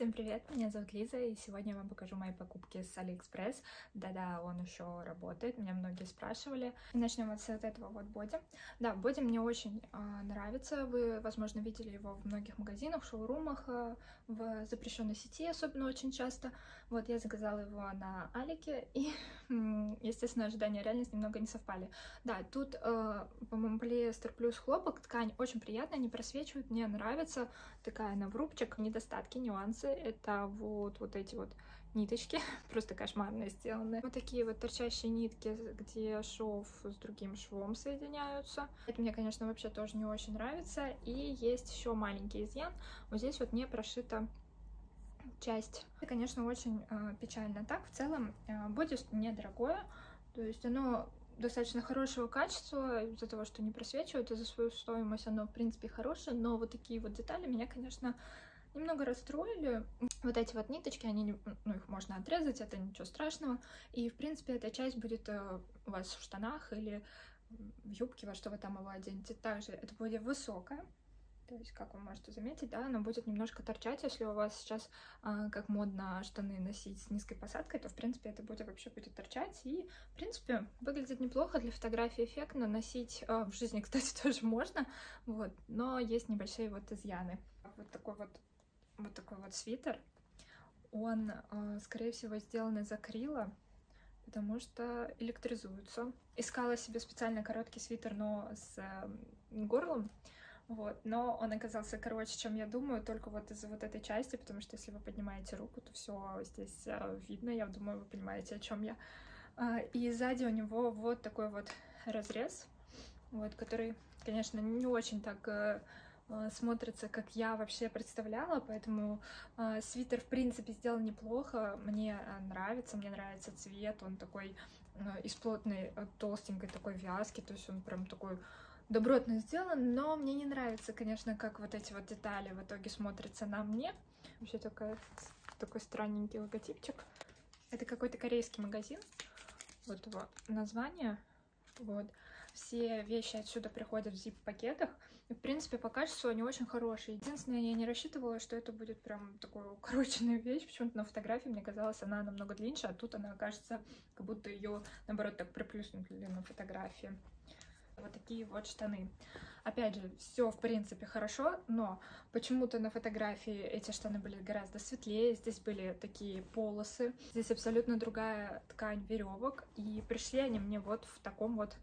Всем привет, меня зовут Лиза, и сегодня я вам покажу мои покупки с Алиэкспресс. Да-да, он еще работает, меня многие спрашивали. И начнем вот с этого вот боди. Да, боди мне очень э, нравится, вы, возможно, видели его в многих магазинах, шоурумах, э, в запрещенной сети, особенно очень часто. Вот, я заказала его на Алике, и, естественно, ожидания и реальность немного не совпали. Да, тут, э, по-моему, полиэстер плюс хлопок, ткань очень приятная, не просвечивает, мне нравится, такая на врубчик, недостатки, нюансы, это вот, вот эти вот ниточки, просто кошмарно сделаны. Вот такие вот торчащие нитки, где шов с другим швом соединяются. Это мне, конечно, вообще тоже не очень нравится. И есть еще маленький изъян. Вот здесь вот не прошита часть. Это, конечно, очень э, печально. Так, в целом, э, боди недорогое, то есть оно достаточно хорошего качества, из-за того, что не просвечивает, и за свою стоимость оно, в принципе, хорошее, но вот такие вот детали меня, конечно, немного расстроили. Вот эти вот ниточки, они, ну, их можно отрезать, это ничего страшного. И, в принципе, эта часть будет э, у вас в штанах или в юбке, во что вы там его оденете. Также это будет высокая, то есть, как вы можете заметить, да, она будет немножко торчать. Если у вас сейчас, э, как модно, штаны носить с низкой посадкой, то, в принципе, это будет вообще будет торчать. И, в принципе, выглядит неплохо, для фотографии эффектно. Носить э, в жизни, кстати, тоже можно, вот. Но есть небольшие вот изъяны. Вот такой вот вот такой вот свитер. Он, э, скорее всего, сделан из акрила, потому что электризуется. Искала себе специально короткий свитер, но с горлом, вот, но он оказался короче, чем я думаю, только вот из-за вот этой части, потому что если вы поднимаете руку, то все здесь э, видно, я думаю, вы понимаете, о чем я. И сзади у него вот такой вот разрез, вот, который, конечно, не очень так Э, смотрится, как я вообще представляла, поэтому э, свитер, в принципе, сделан неплохо, мне э, нравится, мне нравится цвет, он такой э, из плотной, э, толстенькой такой вязки, то есть он прям такой добротно сделан, но мне не нравится, конечно, как вот эти вот детали в итоге смотрятся на мне. Вообще такой, такой странненький логотипчик. Это какой-то корейский магазин, вот его название, вот. Все вещи отсюда приходят в zip-пакетах. И, в принципе, по качеству они очень хорошие. Единственное, я не рассчитывала, что это будет прям такой укороченная вещь. Почему-то на фотографии мне казалось, она намного длиннее, а тут она кажется, как будто ее, наоборот, так приплюснули на фотографии. Вот такие вот штаны. Опять же, все в принципе хорошо, но почему-то на фотографии эти штаны были гораздо светлее. Здесь были такие полосы. Здесь абсолютно другая ткань веревок. И пришли они мне вот в таком вот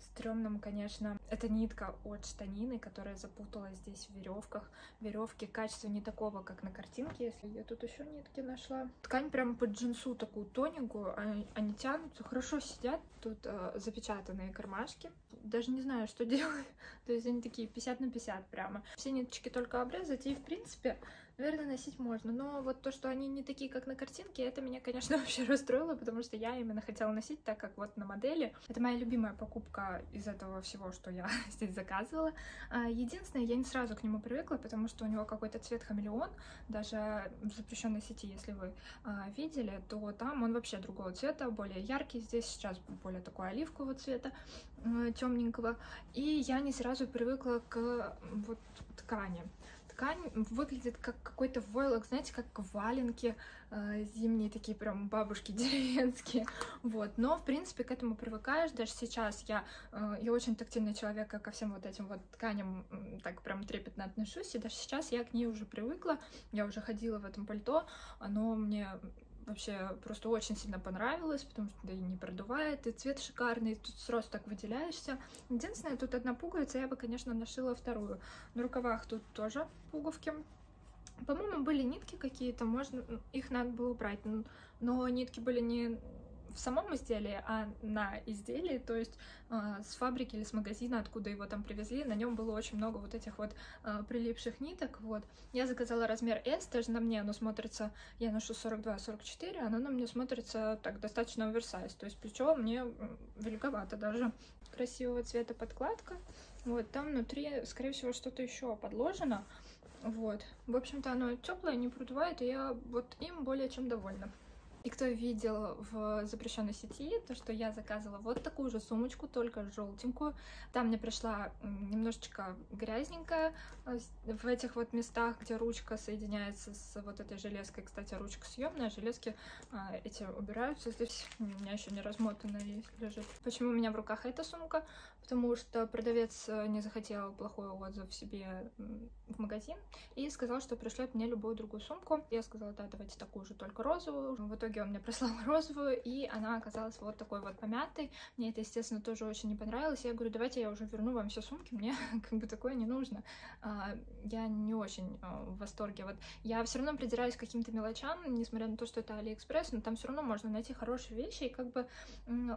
стрёмным, конечно, это нитка от штанины, которая запуталась здесь в веревках. Веревки качества не такого, как на картинке, если я тут еще нитки нашла. Ткань прямо под джинсу такую тоненькую, они, они тянутся, хорошо сидят. Тут э, запечатанные кармашки. Даже не знаю, что делать. То есть они такие 50 на 50 прямо. Все ниточки только обрезать, и в принципе наверное, носить можно. Но вот то, что они не такие, как на картинке, это меня, конечно, вообще расстроило, потому что я именно хотела носить так, как вот на модели. Это моя любимая покупка из этого всего, что я здесь заказывала. А, единственное, я не сразу к нему привыкла, потому что у него какой-то цвет хамелеон. Даже в запрещенной сети, если вы а, видели, то там он вообще другого цвета, более яркий. Здесь сейчас более такой оливкового цвета, темненького. И я не сразу привыкла к вот ткани ткань выглядит как какой-то войлок, знаете, как валенки э, зимние, такие прям бабушки деревенские, вот. Но, в принципе, к этому привыкаешь. Даже сейчас я, э, я очень тактильный человек ко всем вот этим вот тканям так прям трепетно отношусь, и даже сейчас я к ней уже привыкла. Я уже ходила в этом пальто, оно мне вообще просто очень сильно понравилось, потому что да и не продувает, и цвет шикарный, тут сразу так выделяешься. Единственное, тут одна пуговица, я бы, конечно, нашила вторую. На рукавах тут тоже пуговки. По-моему, были нитки какие-то, можно их надо было убрать, но нитки были не в самом изделии, а на изделии, то есть э, с фабрики или с магазина, откуда его там привезли, на нем было очень много вот этих вот э, прилипших ниток, вот. Я заказала размер S, даже на мне оно смотрится, я ношу 42-44, оно на мне смотрится так достаточно оверсайз, то есть плечо мне великовато даже. Красивого цвета подкладка, вот, там внутри, скорее всего, что-то еще подложено, вот. В общем-то, оно теплое, не продувает, и я вот им более чем довольна. И кто видел в запрещенной сети, то, что я заказывала вот такую же сумочку, только желтенькую. Там мне пришла немножечко грязненькая э, в этих вот местах, где ручка соединяется с вот этой железкой. Кстати, ручка съемная, железки а, эти убираются. Здесь у меня еще не размотанная лежит. Почему у меня в руках эта сумка? Потому что продавец э, не захотел плохой отзыв себе в магазин и сказал, что пришлет мне любую другую сумку. Я сказала, да, давайте такую же, только розовую. В итоге он мне прислал розовую, и она оказалась вот такой вот помятой. Мне это, естественно, тоже очень не понравилось. Я говорю, давайте я уже верну вам все сумки, мне как бы такое не нужно. А, я не очень а, в восторге. Вот я все равно придираюсь к каким-то мелочам, несмотря на то, что это Алиэкспресс, но там все равно можно найти хорошие вещи, и как бы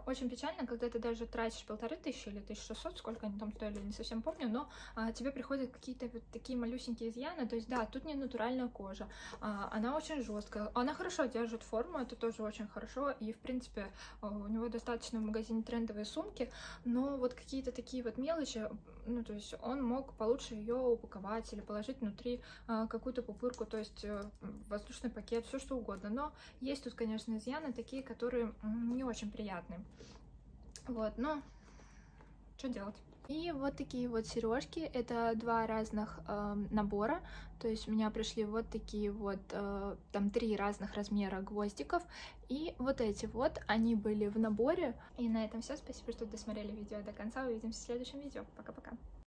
очень печально, когда ты даже тратишь полторы тысячи или 1600, сколько они там стоили, не совсем помню, но а, тебе приходят какие-то вот такие малюсенькие изъяны, то есть да, тут не натуральная кожа, а, она очень жесткая, она хорошо держит форму, это тоже очень хорошо, и в принципе а, у него достаточно в магазине трендовые сумки, но вот какие-то такие вот мелочи, ну то есть он мог получше ее упаковать или положить внутри а, какую-то пупырку, то есть а, воздушный пакет, все что угодно, но есть тут, конечно, изъяны такие, которые не очень приятные. Вот, но что делать? И вот такие вот сережки, это два разных э, набора, то есть у меня пришли вот такие вот, э, там три разных размера гвоздиков, и вот эти вот, они были в наборе. И на этом все, спасибо, что досмотрели видео до конца, увидимся в следующем видео, пока-пока.